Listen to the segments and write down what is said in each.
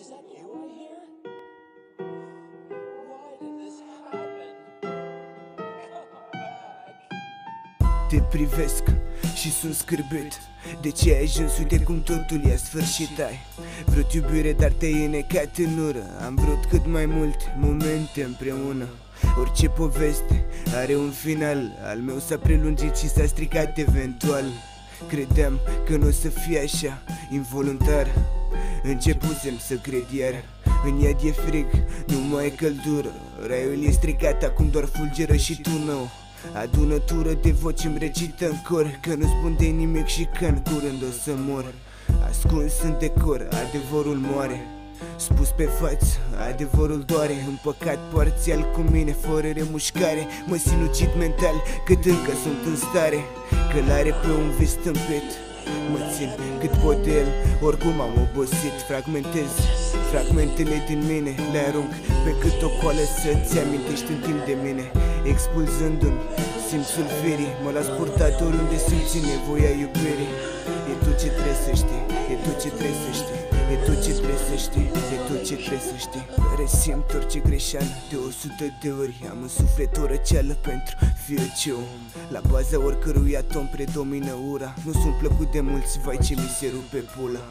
Is that you I hear? Why did this happen? Come back. Te privesc și sunt scârbit De ce ai ajuns, uite cum totul i-a sfârșit Ai vrut iubire, dar te-ai înecat în ură. Am vrut cât mai multe momente împreună. Orice poveste are un final. Al meu s-a prelungit și s-a stricat eventual. Credeam că nu o să fie așa, involuntar Începusem să cred iar În iad e frig, nu mai e căldură. Raiul e stricat, acum doar fulgeră și tunău Adunătură de voci îmi recită în cor Că nu spun de nimic și că în curând o să mor. Ascuns în decor, adevărul moare. Spus pe față, adevărul doare. Împăcat parțial cu mine, fără remușcare. Mă sinucid mental, cât încă sunt în stare. Că l-are pe un vis tâmpit Mă țin cât pot de el, oricum am obosit. Fragmentez fragmentele din mine Le arunc pe cât o coală să-ți amintești în timp de mine. Expulzându-mi simțul firii Mă las purtat oriunde simți nevoia iubirii. E tu ce trebuie să știi, e tu ce trebuie să știi E tu ce trebuie să știi, e tu ce trebuie să știi. Resimt orice greșeală de o sută de ori Am în suflet o răceală pentru fiecare om. La baza oricărui atom predomină ura. Nu sunt plăcut de mulți, vai ce mi se rupe pula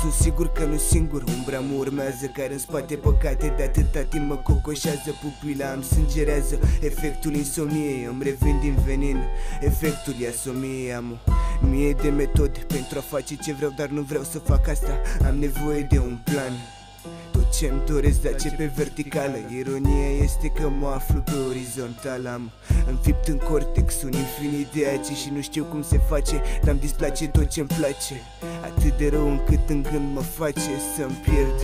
sunt sigur că nu singur, umbra mă urmează Care în spate păcate de atâta timp mă cocoșează Pupila îmi sângerează Efectul insomniei îmi revin din venin Efectul iasomiei am o mie de metode Pentru a face ce vreau, dar nu vreau să fac asta. Am nevoie de un plan. Tot ce-mi doresc ce pe verticală. Ironia este că mă aflu pe orizontal. Am înfipt în cortex un infinit de ace Și nu știu cum se face Dar-mi displace tot ce-mi place. Atât de rău încât în gând mă face să-mi pierd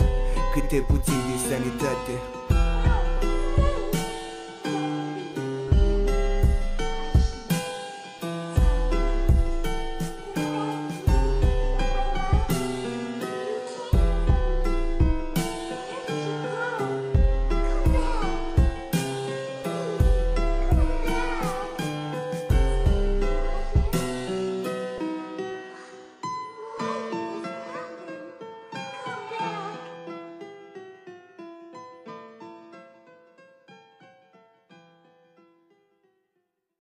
Câte puțin din sanitate